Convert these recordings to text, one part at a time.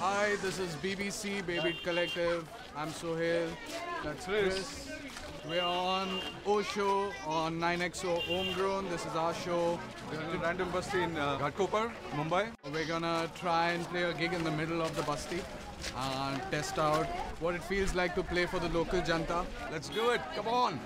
Hi, this is BBC Bay Beat Collective. I'm Sohail. That's Kris. We're on O Show on 9XO Homegrown. This is our show. We're in a random basti in uh, Ghatkopar, Mumbai. We're gonna try and play a gig in the middle of the basti and test out what it feels like to play for the local janta. Let's do it. Come on.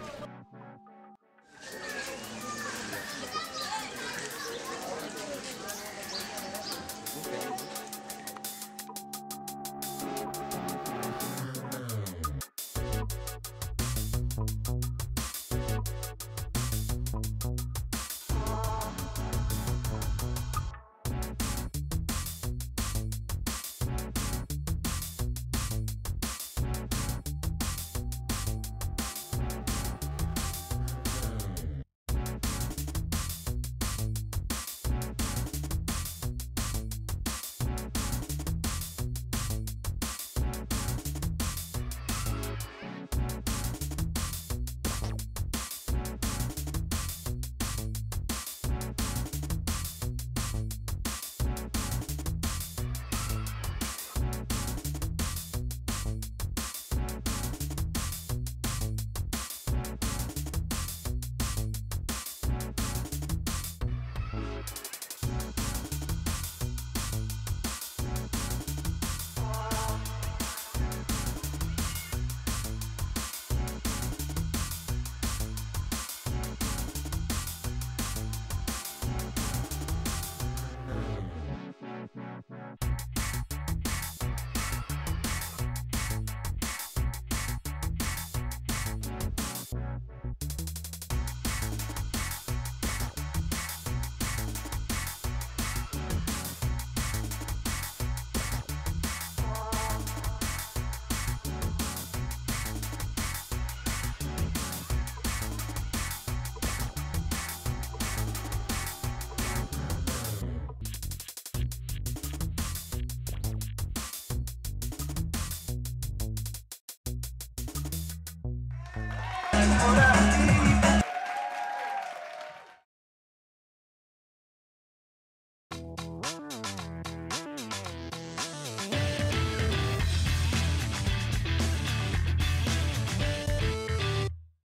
Hola.